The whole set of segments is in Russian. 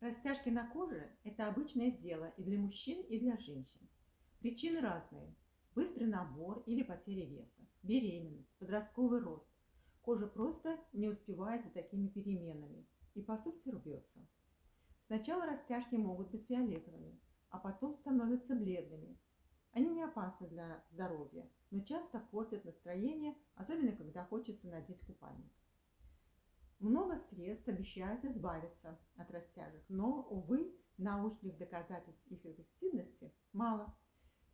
Растяжки на коже – это обычное дело и для мужчин, и для женщин. Причины разные. Быстрый набор или потеря веса, беременность, подростковый рост. Кожа просто не успевает за такими переменами и по сути рвется. Сначала растяжки могут быть фиолетовыми, а потом становятся бледными. Они не опасны для здоровья, но часто портят настроение, особенно когда хочется надеть купальник. Много средств обещают избавиться от растяжек, но, увы, научных доказательств их эффективности мало.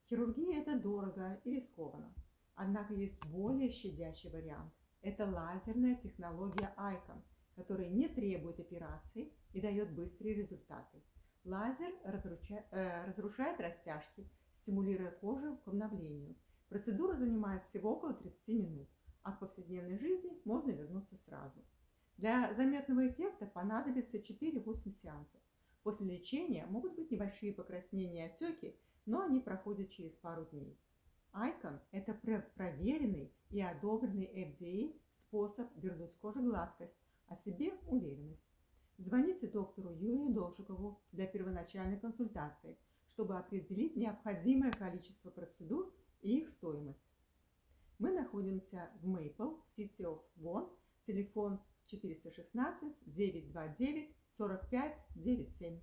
Хирургия – это дорого и рискованно. Однако есть более щадящий вариант. Это лазерная технология ICON, которая не требует операций и дает быстрые результаты. Лазер э, разрушает растяжки, стимулируя кожу к обновлению. Процедура занимает всего около 30 минут, а к повседневной жизни можно вернуться сразу. Для заметного эффекта понадобится 4-8 сеансов. После лечения могут быть небольшие покраснения и отеки, но они проходят через пару дней. Icon – это проверенный и одобренный FDA способ вернуть коже гладкость, а себе уверенность. Звоните доктору Юрию Должикову для первоначальной консультации, чтобы определить необходимое количество процедур и их стоимость. Мы находимся в Maple, City of One, телефон 416 929 45 97.